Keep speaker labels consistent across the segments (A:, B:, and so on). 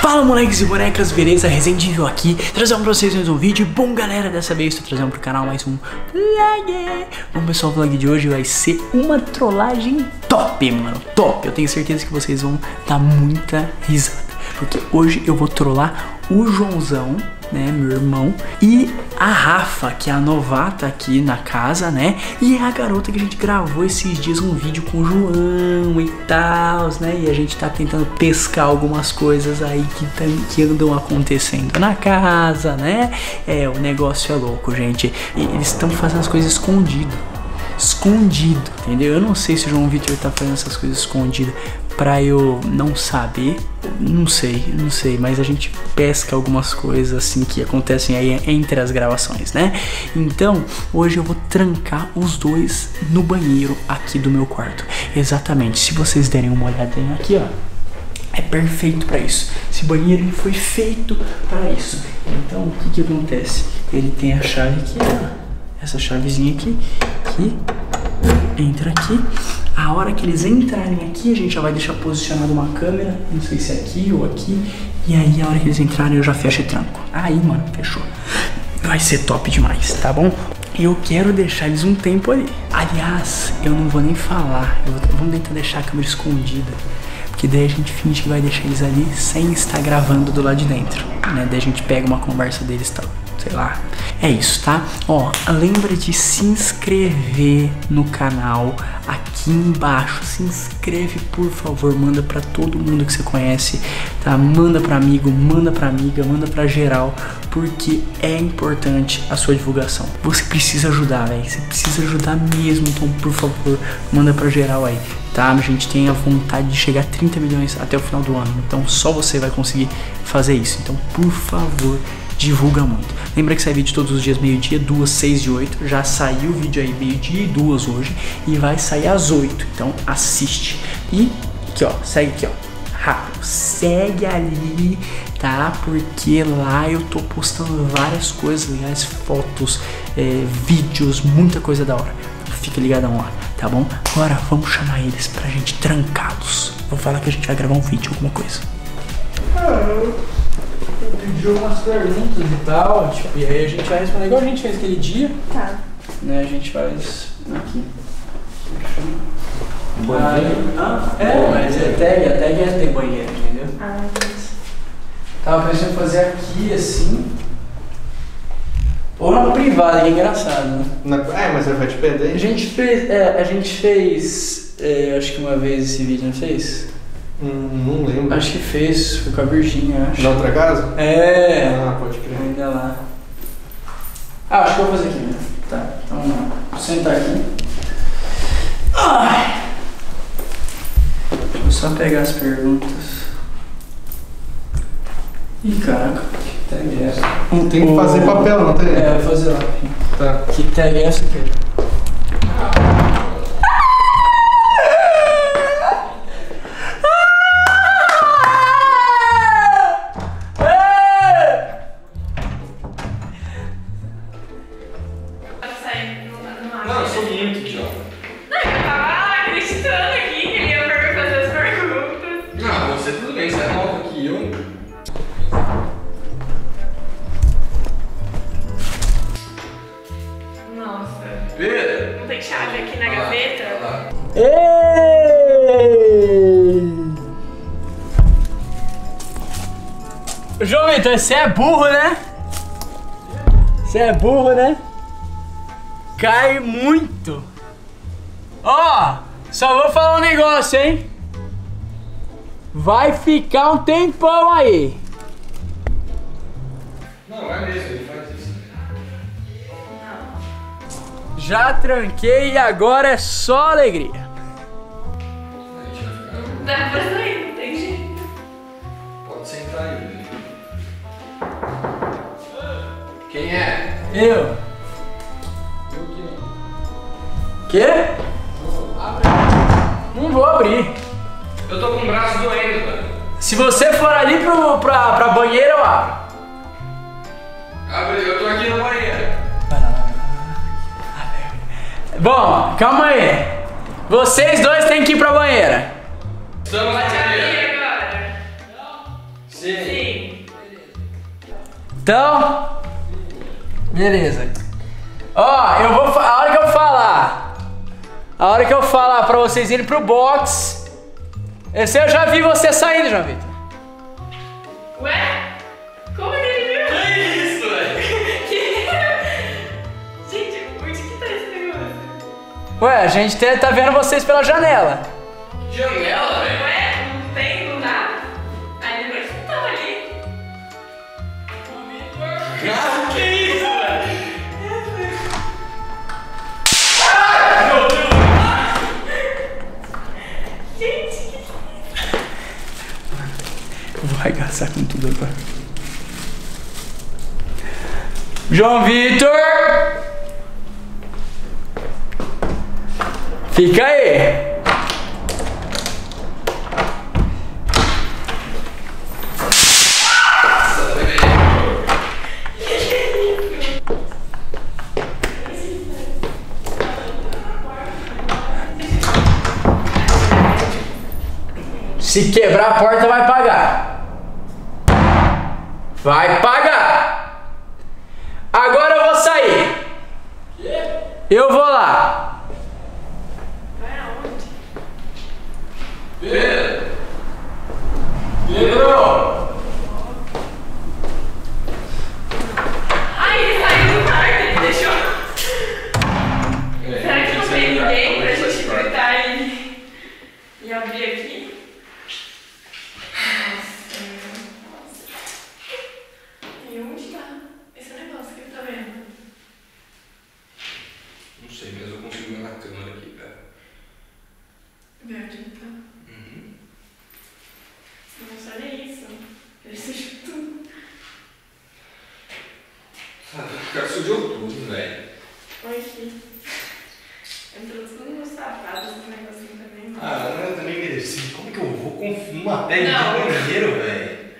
A: Fala moleques e bonecas, beleza? Resendível aqui, trazendo pra vocês mais um vídeo. Bom galera, dessa vez tô trazendo pro canal mais um vlog. Bom pessoal, o vlog de hoje vai ser uma trollagem top, mano, top. Eu tenho certeza que vocês vão dar muita risada. Porque hoje eu vou trollar o Joãozão, né, meu irmão, e a Rafa, que é a novata aqui na casa, né, e é a garota que a gente gravou esses dias um vídeo com o João e tal, né, e a gente tá tentando pescar algumas coisas aí que, tam, que andam acontecendo na casa, né, é, o negócio é louco, gente, e eles estão fazendo as coisas escondido. Escondido, entendeu? Eu não sei se o João Vitor tá fazendo essas coisas escondidas pra eu não saber, não sei, não sei, mas a gente pesca algumas coisas assim que acontecem aí entre as gravações, né? Então, hoje eu vou trancar os dois no banheiro aqui do meu quarto. Exatamente, se vocês derem uma olhadinha aqui, ó, é perfeito para isso. Esse banheiro ele foi feito para isso. Então, o que que acontece? Ele tem a chave aqui, ó essa chavezinha aqui, que entra aqui. A hora que eles entrarem aqui, a gente já vai deixar posicionado uma câmera, não sei se é aqui ou aqui. E aí, a hora que eles entrarem, eu já fecho e tranco. Aí, mano, fechou. Vai ser top demais, tá bom? Eu quero deixar eles um tempo ali. Aliás, eu não vou nem falar. Vou, vamos tentar deixar a câmera escondida. Porque daí a gente finge que vai deixar eles ali sem estar gravando do lado de dentro. Né? Daí a gente pega uma conversa deles e tal sei lá. É isso, tá? Ó, lembra de se inscrever no canal aqui embaixo. Se inscreve, por favor, manda para todo mundo que você conhece, tá? Manda para amigo, manda para amiga, manda para geral, porque é importante a sua divulgação. Você precisa ajudar, velho. Você precisa ajudar mesmo, então, por favor, manda para geral aí. Tá, a gente tem a vontade de chegar a 30 milhões até o final do ano. Então só você vai conseguir fazer isso. Então, por favor, divulga muito. Lembra que sai vídeo todos os dias, meio-dia, duas, seis e oito. Já saiu o vídeo aí meio-dia e duas hoje. E vai sair às oito. Então assiste. E aqui, ó, segue aqui, ó. Rápido, segue ali, tá? Porque lá eu tô postando várias coisas legais, fotos, é, vídeos, muita coisa da hora. Fica ligadão lá, tá bom? Agora vamos chamar eles pra gente trancá-los. Vou falar que a gente vai gravar um vídeo, alguma coisa. Ah pediu umas perguntas e tal, tipo, e aí a gente vai responder igual a gente fez aquele dia.
B: Tá.
A: Né, a gente faz aqui.
B: Banheiro?
A: Ah, é, mas é tag, a tag é de banheiro, entendeu?
B: Ah, isso.
A: Tava pensando em fazer aqui assim. Ou na privada, que é engraçado, né?
C: Na, é, mas vai te perder.
A: A gente fez. É, a gente fez. É, acho que uma vez esse vídeo, não fez?
C: Hum, não lembro.
A: Acho que fez, foi com a Virgínia, acho.
C: Na outra casa?
A: É.
C: Ah, pode crer.
A: Ainda lá. Ah, acho que eu vou fazer aqui mesmo. Tá, então vou sentar aqui. Ai. Deixa eu só pegar as perguntas. Ih, caraca, que tag é essa?
C: Não tem que fazer papel, não tem?
A: É, vou fazer lá.
C: Tá.
A: Que tag é essa aqui?
C: Você tudo bem, você é nova que eu.
B: Nossa. Não tem chave aqui na gaveta?
A: Ei! João Vitor, você é burro, né? Você é burro, né? Cai muito. Ó, só vou falar um negócio, hein? Vai ficar um tempão aí.
C: Não, é mesmo, ele faz isso.
A: Já tranquei e agora é só alegria.
B: Dá pra sair, não tem jeito.
C: Pode sentar aí. Quem é?
A: Eu. Quê? Não vou abrir.
C: Eu tô com o braço doendo, velho.
A: Se você for ali pro, pra, pra banheira, eu abro.
C: Abre, eu tô aqui na banheira.
A: Bom, calma aí. Vocês dois têm que ir pra banheira.
C: Estamos na banheira.
B: agora. Sim.
A: Então, beleza. Ó, eu vou. A hora que eu falar. A hora que eu falar pra vocês irem pro box. Esse eu já vi você saindo, João Vitor.
B: Ué? Como que ele viu?
C: Que isso, velho?
B: Gente, onde que tá esse negócio?
A: Ué, a gente tá tá vendo vocês pela janela.
C: Janela, velho.
B: Ué? Não tem, não dá? Aí de noite não tava ali.
C: Ah,
A: Vou arregaçar com tudo agora. João Vitor! Fica aí! Se quebrar a porta, vai pagar. Vai pagar! Agora eu vou sair. Eu vou lá.
B: vai aonde?
C: Pedro. Pedro.
B: Ai, ele saiu do quarto, ele deixou. Será que não tem ninguém pra gente gritar e, e abrir aqui? Nossa, nossa. E onde tá esse negócio que ele tá vendo?
C: Não sei, mas eu consigo ver na câmera aqui, cara.
B: Verde, tá?
C: Uhum.
B: Nossa, olha isso. Ele se chutou.
C: Ah, o cara sujou tudo, velho.
B: Olha aqui. Entrou tudo no sapato, esse negocinho também.
C: Ah, não, eu também mereci. Como que eu vou com uma tag
B: Não.
C: de banheiro, velho?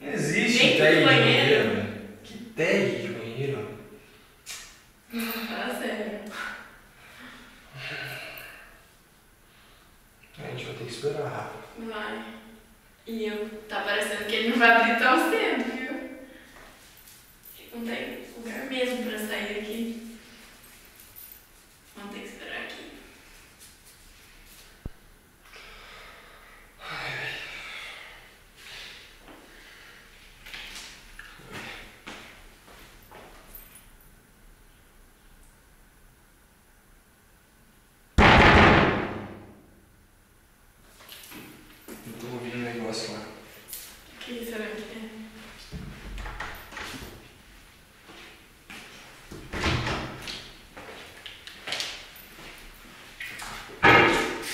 C: Não existe
B: Dentro
C: tag
B: do
C: de
B: banheiro?
C: banheiro, velho. Que tag de banheiro?
B: Fala sério.
C: A vai.
B: E eu, tá parecendo que ele não vai abrir tão cedo, viu? Não tem lugar mesmo pra sair daqui. Vamos ter que esperar aqui.
C: Eu tô ouvindo um negócio lá.
B: O que será que é?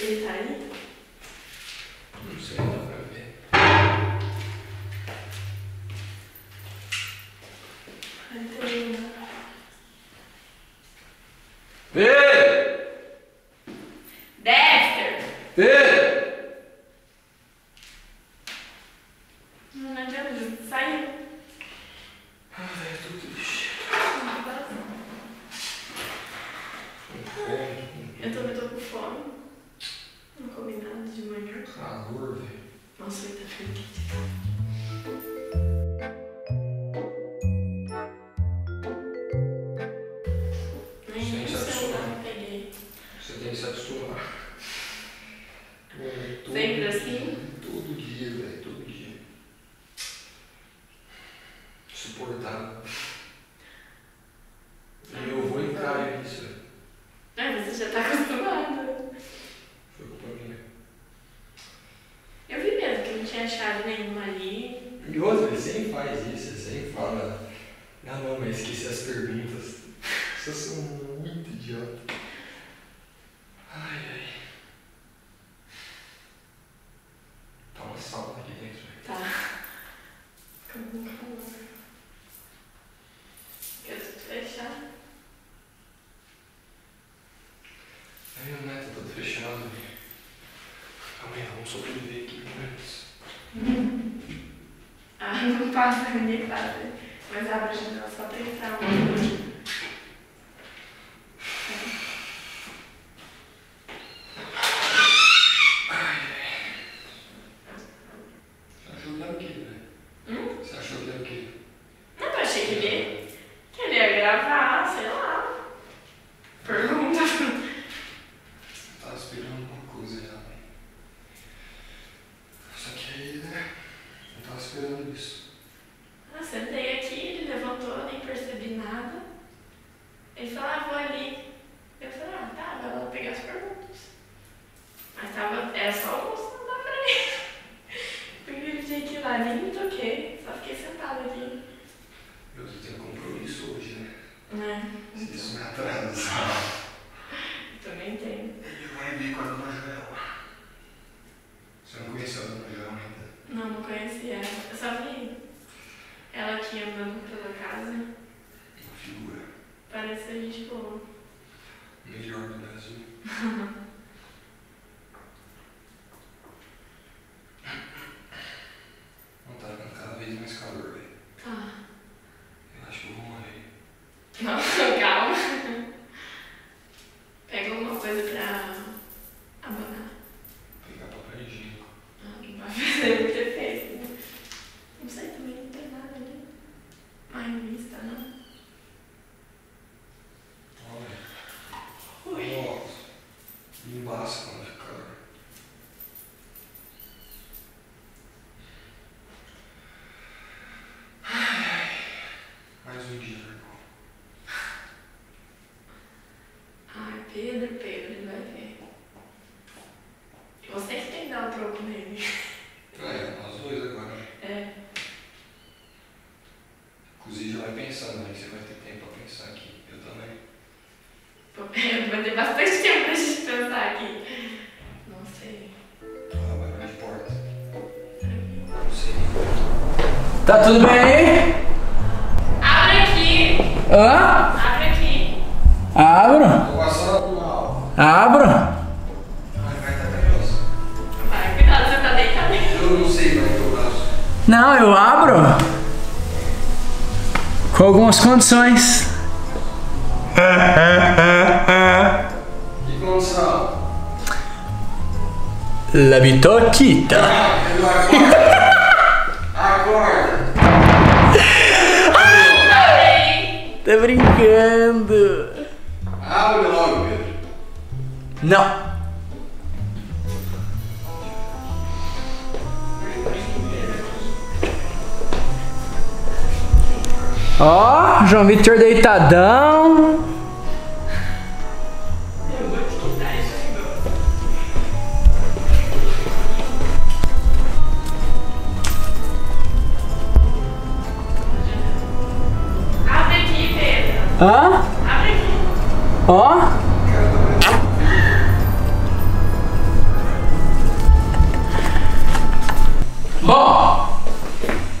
B: Ele tá aí?
C: Não sei, dá pra ver. Pedro!
B: Dexter!
C: Pedro!
B: Não adianta, saiu.
C: Ah, velho, tô triste.
B: Eu também tô com fome. Não comi nada de manhã.
C: Calor, velho.
B: Nossa, ele tá ficando tinha chave nenhuma ali.
C: E outra, ele sempre faz isso, ele sempre fala. Ah não, mas esqueci as perguntas. Vocês são muito idiota. Ai, ai. Tá uma sala aqui dentro, velho.
B: Tá. Fica com calor. Quer tudo fechar?
C: Ai, meu neto tá todo fechado, aí, vamos sobreviver aqui, menos.
B: Ah, não passa, ninguém passa. Mas abre a janela só pra entrar um.
C: Tá jogando
B: friends. Tá
A: tudo bem aí?
B: Abre aqui!
A: Hã?
B: Abre aqui!
A: Abro. Abro.
C: Ai, vai estar nervoso.
B: Vai, cuidado, você tá deitado.
C: Eu não sei é que eu braço.
A: Não, eu abro. Com algumas condições.
C: Que condição?
A: La bitoquita.
C: Acorda. Acorda.
A: Tá brincando.
C: Abre logo, Pedro.
A: Não. Ó, João Vitor deitadão. Ó. Bom,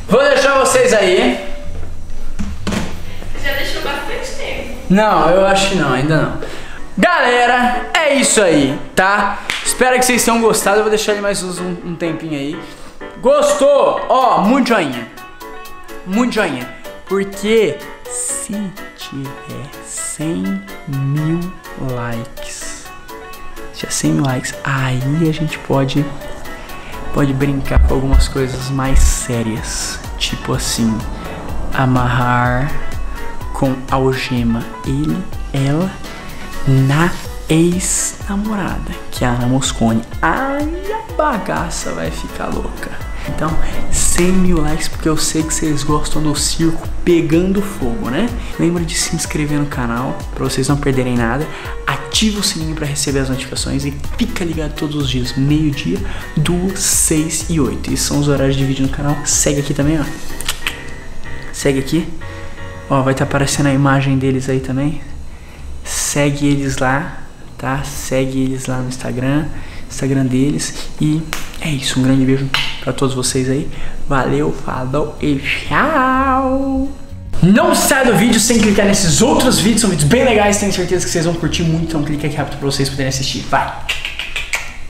A: vou deixar vocês aí.
B: Já deixou bastante tempo.
A: Não, eu acho que não, ainda não. Galera, é isso aí, tá? Espero que vocês tenham gostado. Eu vou deixar ele mais um, um tempinho aí. Gostou? Ó, muito joinha. Muito joinha. Porque se tiver 100 mil likes, tiver 100 mil likes, aí a gente pode, pode brincar com algumas coisas mais sérias. Tipo assim, amarrar com algema ele, ela, na ex-namorada, que é a Ana Moscone. Aí a bagaça vai ficar louca. Então, 100 mil likes, porque eu sei que vocês gostam do circo pegando fogo, né? Lembra de se inscrever no canal, para vocês não perderem nada. Ativa o sininho para receber as notificações e fica ligado todos os dias, meio-dia, duas, 6 e 8. Esses são os horários de vídeo no canal. Segue aqui também, ó. Segue aqui. Ó, vai estar aparecendo a imagem deles aí também. Segue eles lá, tá? Segue eles lá no Instagram, Instagram deles. E é isso, um grande beijo pra todos vocês aí. Valeu, falou e tchau! Não sai do vídeo sem clicar nesses outros vídeos, são vídeos bem legais, tenho certeza que vocês vão curtir muito, então clica aqui rápido pra vocês poderem assistir. Vai!